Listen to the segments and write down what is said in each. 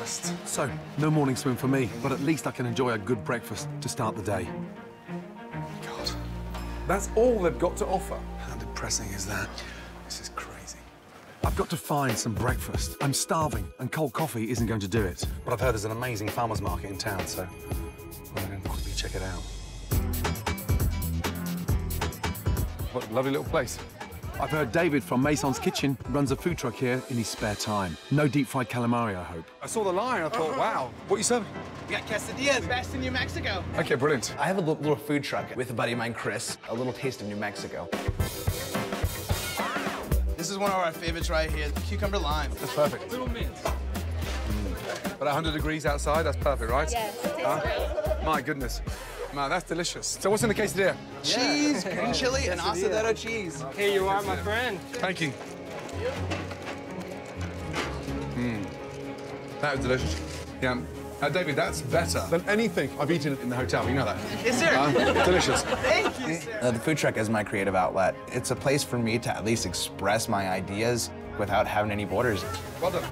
breakfast. So, no morning swim for me, but at least I can enjoy a good breakfast to start the day. God, That's all they've got to offer. how depressing is that? This is crazy. I've got to find some breakfast. I'm starving, and cold coffee isn't going to do it. But I've heard there's an amazing farmer's market in town, so I'm going to quickly check it out. What a lovely little place. I've heard David from Mason's Kitchen runs a food truck here in his spare time. No deep-fried calamari, I hope. I saw the line, I thought, uh-huh. wow, what are you serving? We got quesadillas, best in New Mexico. Okay, brilliant. I have a little food truck with a buddy of mine, Chris. A little taste of New Mexico. This is one of our favorites right here, the cucumber lime. That's perfect. Little mint. But 100 degrees outside, that's perfect, right? Yes, Huh? My goodness. Man, that's delicious. So what's in the quesadilla? Cheese, green chili, and asadero cheese. Here you are, my friend. Thank you. Mmm. That was delicious. Yeah. Uh, David, that's better than anything I've eaten in the hotel. You know that? Yes, sir. Uh, delicious. Thank you, sir. Uh, the food truck is my creative outlet. It's a place for me to at least express my ideas without having any borders. Well done.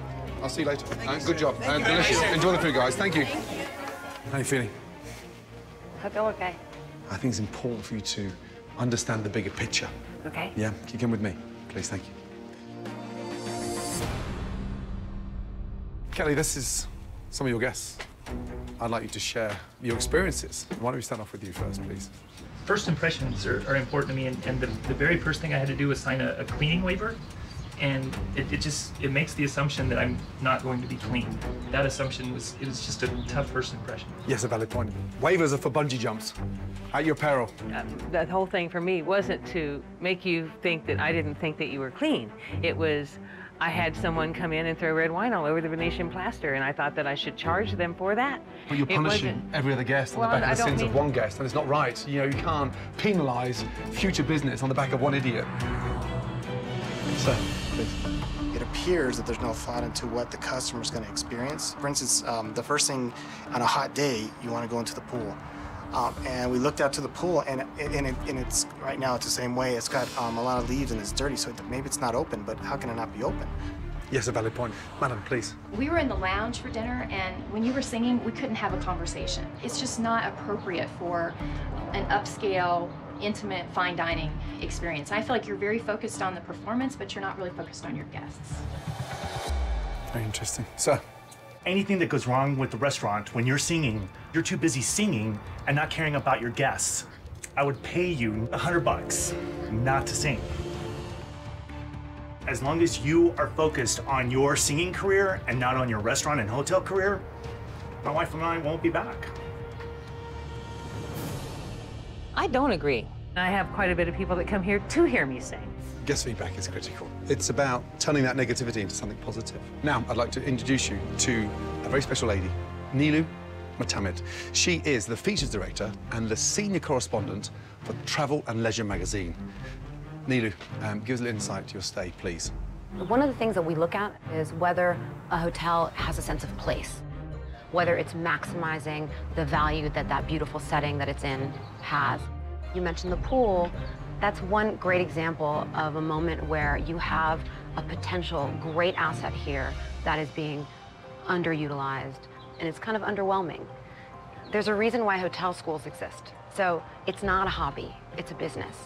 I'll see you later. Uh, you, good sir. job. Thank Uh, you much, delicious. Enjoy the food, guys. Thank you. How are you feeling? I feel okay. I think it's important for you to understand the bigger picture. Okay. Yeah, can you come with me? Please, thank you. Kelly, this is some of your guests. I'd like you to share your experiences. Why don't we start off with you first, please? First impressions are, are important to me, and, and the, the very first thing I had to do was sign a, a cleaning waiver. And it, it just it makes the assumption that I'm not going to be clean. That assumption was it was just a tough first impression. Yes, a valid point. Waivers are for bungee jumps. At your peril. Um, the whole thing for me wasn't to make you think that I didn't think that you were clean. It was I had someone come in and throw red wine all over the Venetian plaster, and I thought that I should charge them for that. But you're punishing every other guest on Well, the back I of the don't sins of one guest, and it's not right. You know, you can't penalise future business on the back of one idiot. Sir, please. it appears that there's no thought into what the customer is going to experience. For instance, um, the first thing on a hot day, you want to go into the pool. Um, and we looked out to the pool, and, it, and, it, and it's right now it's the same way. It's got um, a lot of leaves and it's dirty, so it- maybe it's not open. But how can it not be open? Yes, a valid point. Madam, please. We were in the lounge for dinner, and when you were singing, we couldn't have a conversation. It's just not appropriate for an upscale, intimate, fine dining experience. I feel like you're very focused on the performance, but you're not really focused on your guests. Very interesting. So, anything that goes wrong with the restaurant when you're singing, you're too busy singing and not caring about your guests. I would pay you a hundred bucks not to sing. As long as you are focused on your singing career and not on your restaurant and hotel career, my wife and I won't be back. I don't agree. I have quite a bit of people that come here to hear me sing. guest feedback is critical. It's about turning that negativity into something positive. Now, I'd like to introduce you to a very special lady, Nilou Motamed. She is the features director and the senior correspondent for Travel and Leisure magazine. Nilou, um, give us a little insight to your stay, please. One of the things that we look at is whether a hotel has a sense of place, whether it's maximizing the value that that beautiful setting that it's in has. You mentioned the pool. That's one great example of a moment where you have a potential great asset here that is being underutilized, and it's kind of underwhelming. There's a reason why hotel schools exist. So it's not a hobby, it's a business.